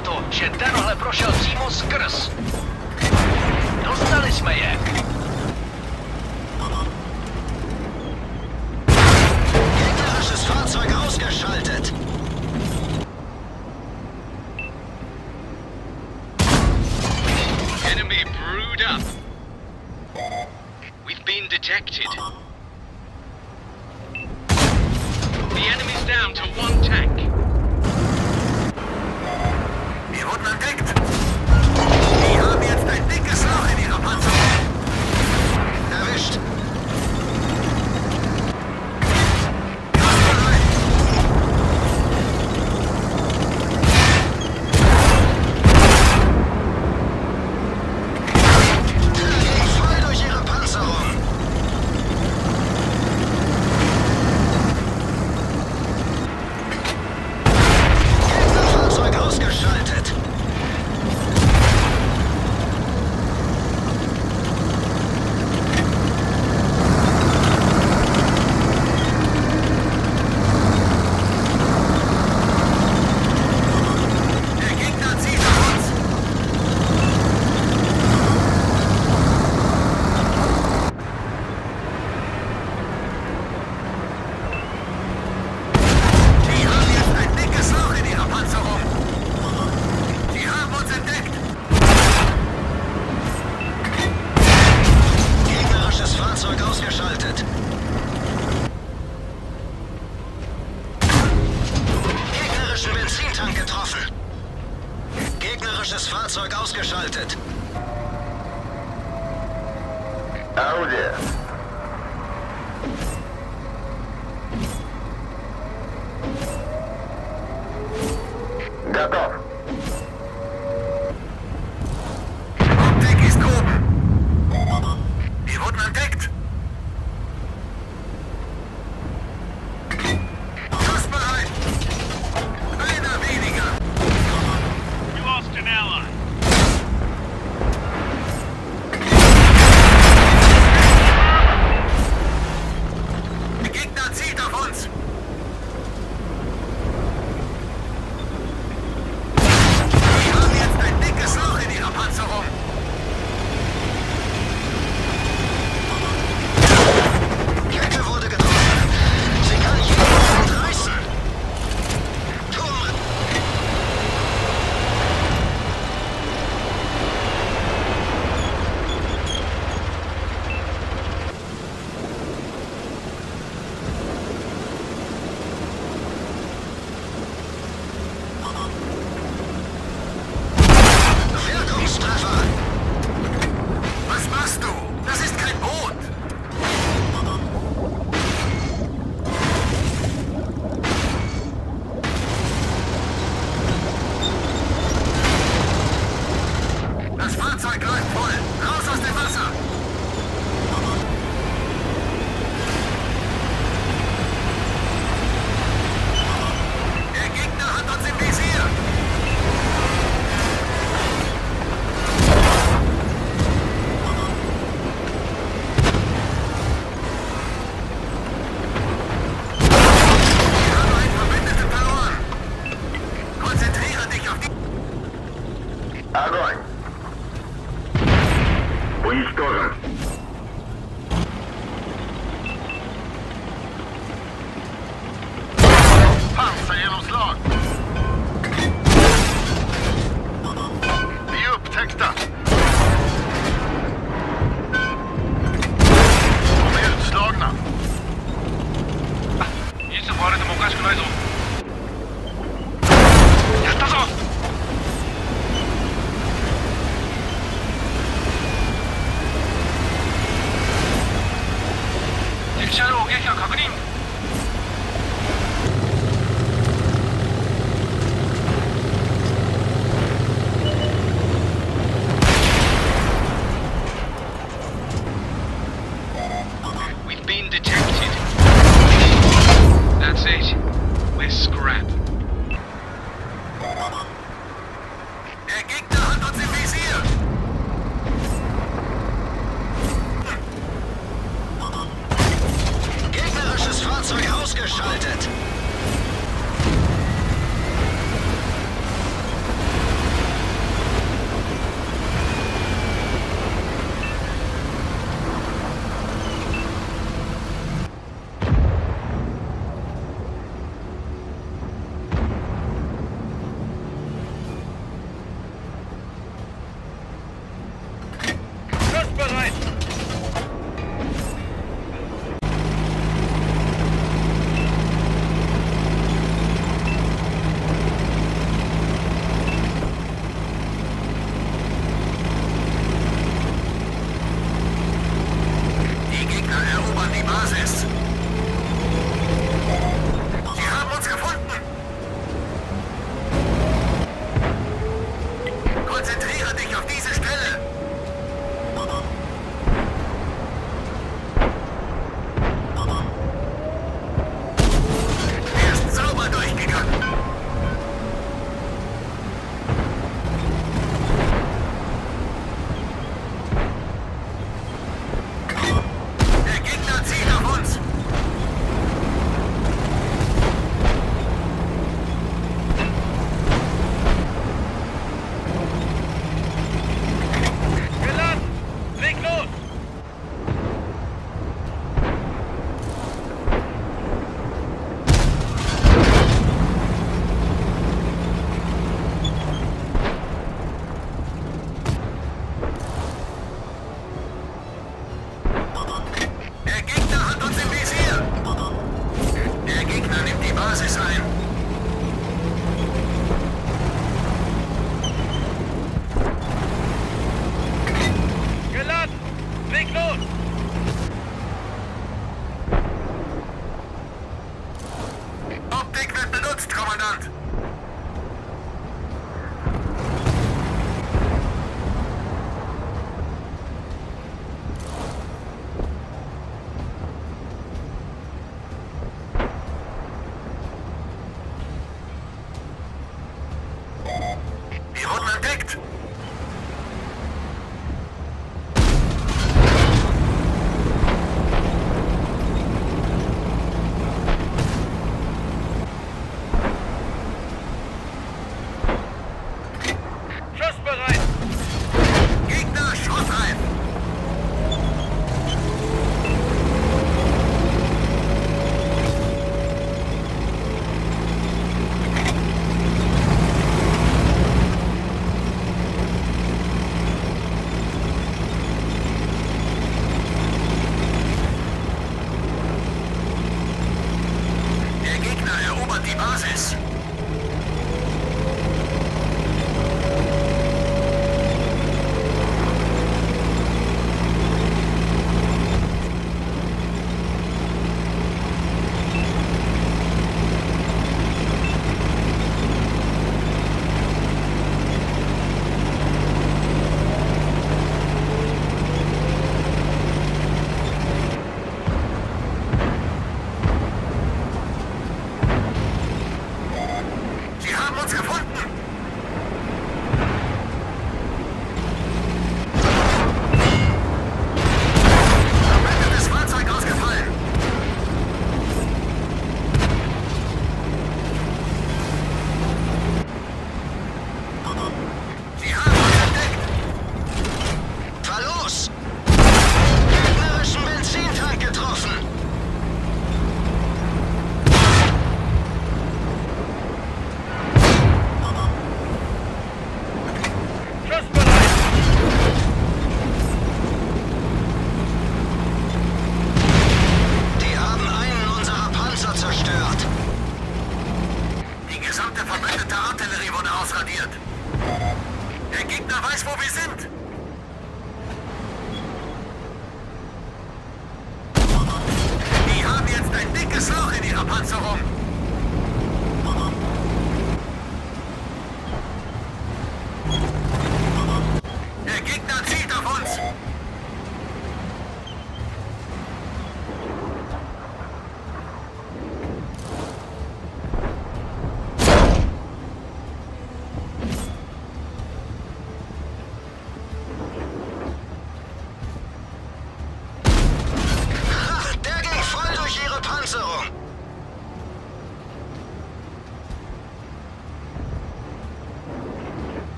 to, že tenhle prošel přímo skrz. Dostali jsme je. Gegnerisches Fahrzeug ausgeschaltet. Enemy brewed up. We've been detected. scrap.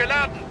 Geladen!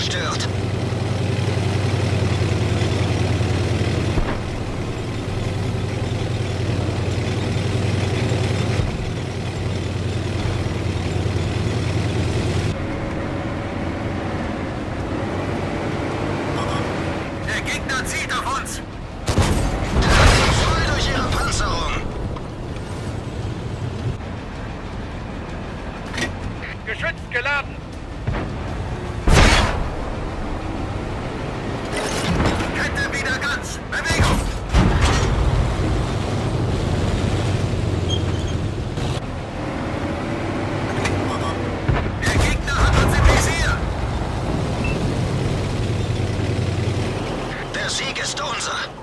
zerstört. Sieg ist unser.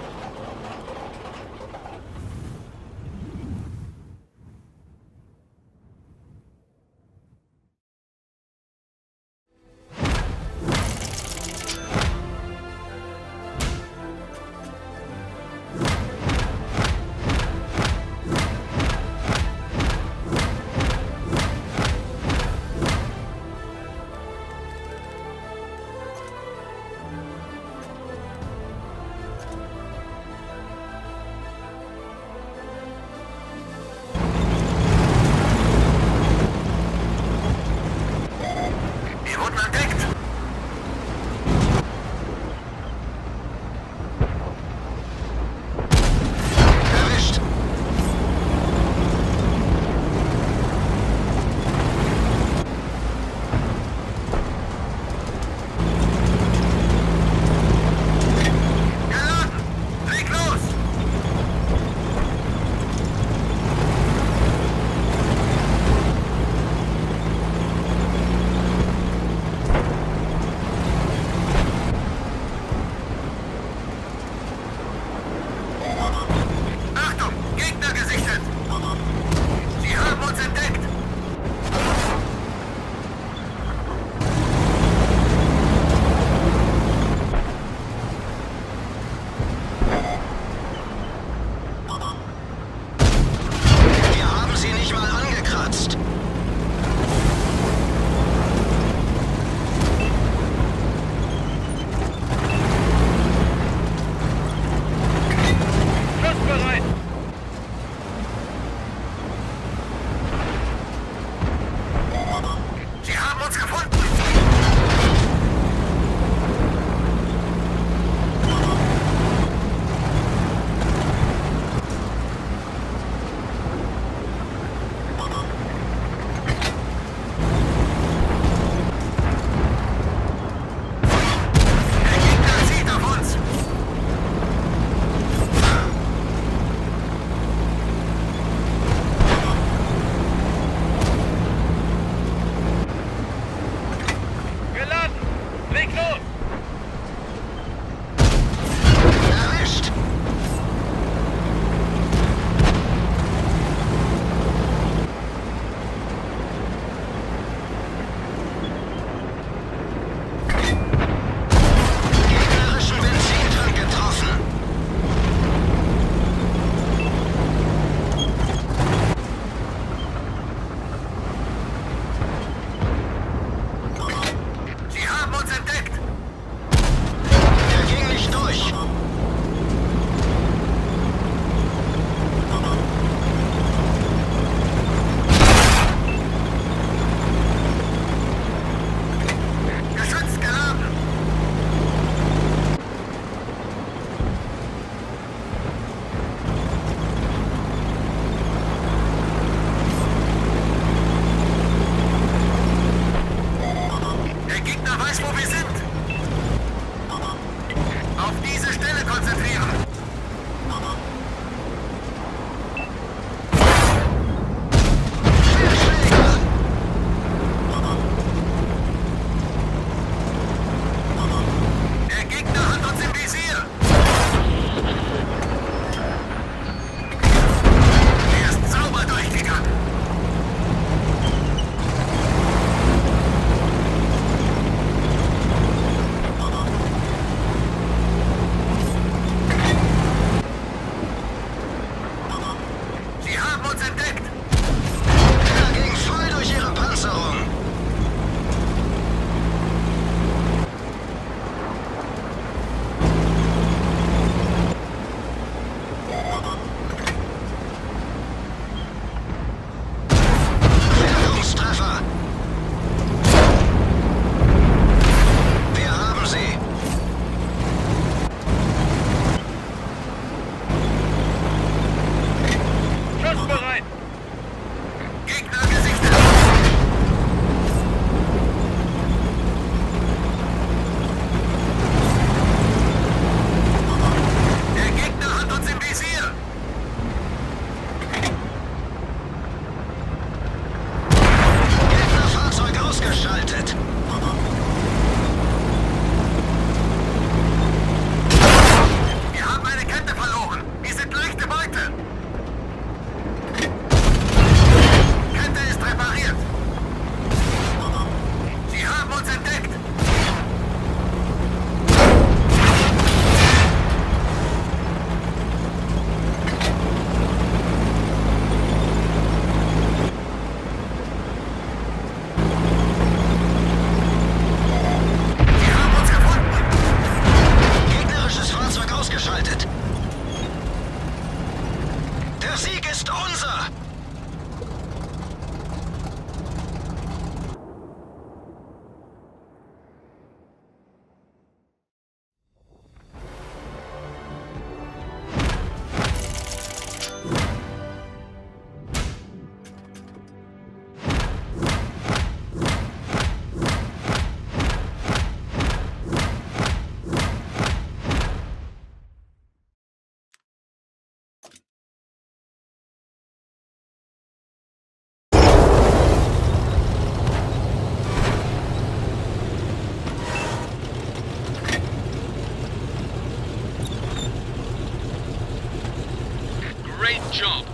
jump.